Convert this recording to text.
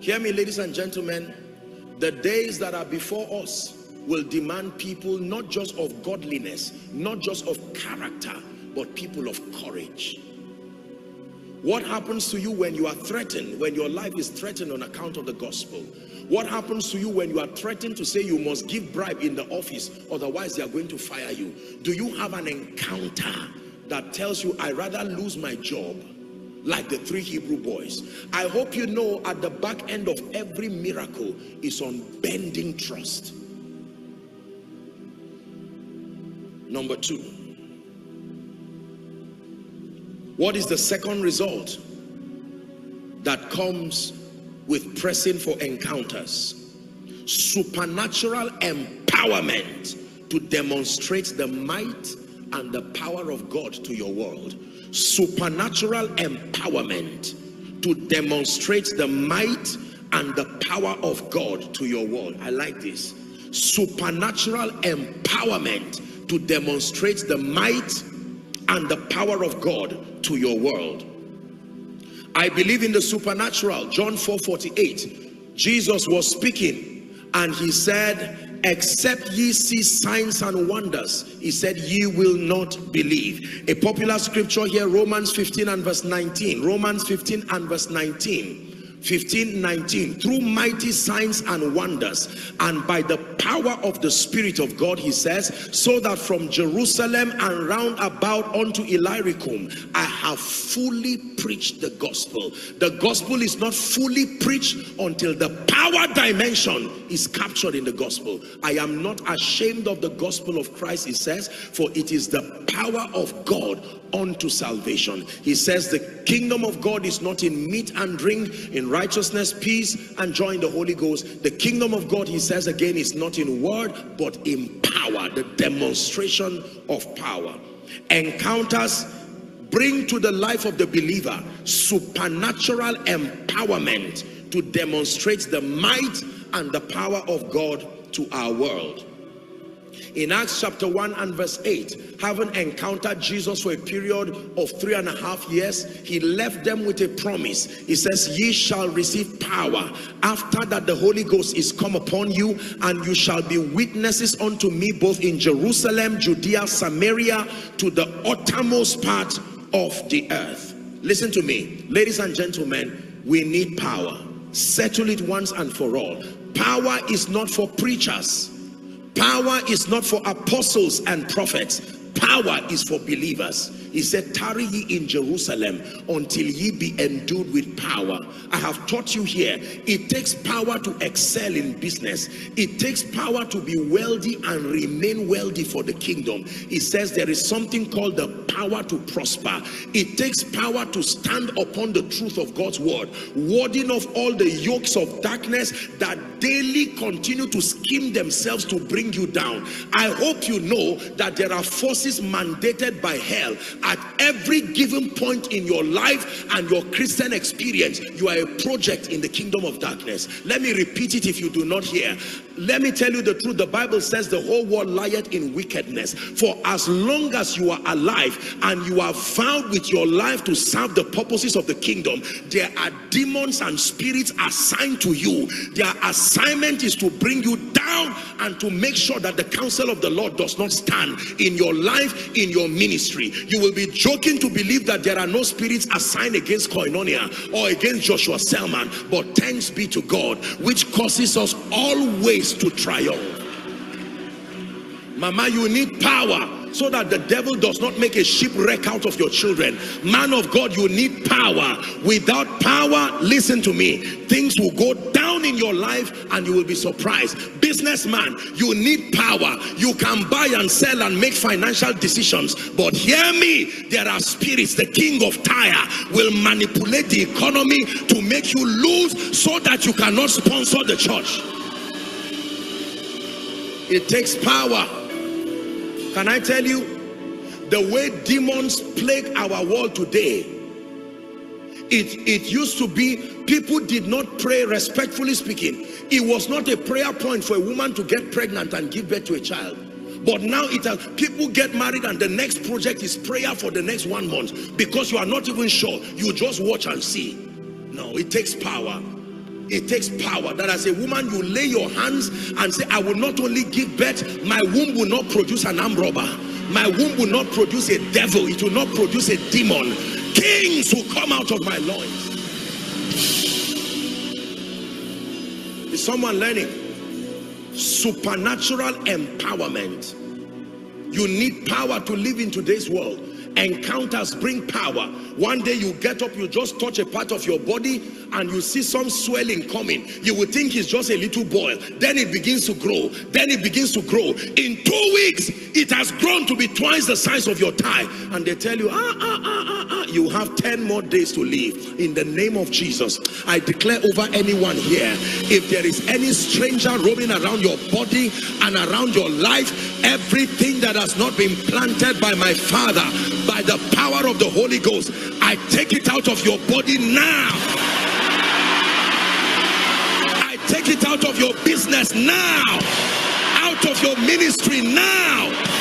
Hear me, ladies and gentlemen. The days that are before us will demand people not just of godliness, not just of character, but people of courage. What happens to you when you are threatened, when your life is threatened on account of the gospel? What happens to you when you are threatened to say you must give bribe in the office, otherwise they are going to fire you? Do you have an encounter that tells you, I rather lose my job like the three Hebrew boys. I hope you know at the back end of every miracle is unbending trust. Number two, what is the second result that comes with pressing for encounters? Supernatural empowerment to demonstrate the might and the power of God to your world. Supernatural empowerment to demonstrate the might and the power of God to your world. I like this. Supernatural empowerment to demonstrate the might and the power of God to your world. I believe in the supernatural. John 4 48. Jesus was speaking and he said, except ye see signs and wonders he said ye will not believe. A popular scripture here romans 15 and verse 19 romans 15 and verse 19 15 19 through mighty signs and wonders and by the power of the spirit of god he says so that from jerusalem and round about unto illyricum i have fully preached the gospel. The gospel is not fully preached until the power dimension is captured in the gospel. I am not ashamed of the gospel of christ he says for it is the power of god unto salvation he says the kingdom of god is not in meat and drink in righteousness, peace, and joy in the Holy Ghost. The kingdom of God, he says again, is not in word, but in power, the demonstration of power. Encounters bring to the life of the believer supernatural empowerment to demonstrate the might and the power of God to our world in Acts chapter 1 and verse 8, having encountered Jesus for a period of three and a half years, he left them with a promise. He says, ye shall receive power after that the Holy Ghost is come upon you, and you shall be witnesses unto me both in Jerusalem, Judea, Samaria, to the uttermost part of the earth. Listen to me, ladies and gentlemen, we need power. Settle it once and for all. Power is not for preachers. Power is not for apostles and prophets. Power is for believers. He said, tarry ye in Jerusalem until ye be endued with power. I have taught you here, it takes power to excel in business. It takes power to be wealthy and remain wealthy for the kingdom. He says there is something called the power to prosper. It takes power to stand upon the truth of God's word, warding off all the yokes of darkness that daily continue to scheme themselves to bring you down. I hope you know that there are forces mandated by hell at every given point in your life and your Christian experience, you are a project in the kingdom of darkness. Let me repeat it if you do not hear. Let me tell you the truth. The Bible says the whole world lieth in wickedness. For as long as you are alive and you are found with your life to serve the purposes of the kingdom, there are demons and spirits assigned to you. Their assignment is to bring you down and to make sure that the counsel of the Lord does not stand in your life, in your ministry. You will be joking to believe that there are no spirits assigned against Koinonia or against Joshua Selman. But thanks be to God, which causes us always to triumph. Mama, you need power so that the devil does not make a shipwreck out of your children. Man of God, you need power. Without power, listen to me, things will go down in your life and you will be surprised. Businessman, you need power. You can buy and sell and make financial decisions. But hear me, there are spirits, the king of Tyre will manipulate the economy to make you lose so that you cannot sponsor the church. It takes power can I tell you, the way demons plague our world today, it, it used to be people did not pray respectfully speaking. It was not a prayer point for a woman to get pregnant and give birth to a child. But now it has people get married and the next project is prayer for the next one month because you are not even sure. You just watch and see. No, it takes power. It takes power. That as a woman you lay your hands and say i will not only give birth my womb will not produce an arm robber. My womb will not produce a devil. It will not produce a demon. Kings will come out of my loins. Is someone learning? Supernatural empowerment. You need power to live in today's world encounters bring power. One day you get up you just touch a part of your body and you see some swelling coming. You would think it's just a little boil. Then it begins to grow. Then it begins to grow. In two weeks it has grown to be twice the size of your thigh. And they tell you ah, ah, ah, ah, ah. you have 10 more days to live. In the name of Jesus I declare over anyone here if there is any stranger roaming around your body and around your life everything that has not been planted by my father by the power of the Holy Ghost. I take it out of your body now. I take it out of your business now. Out of your ministry now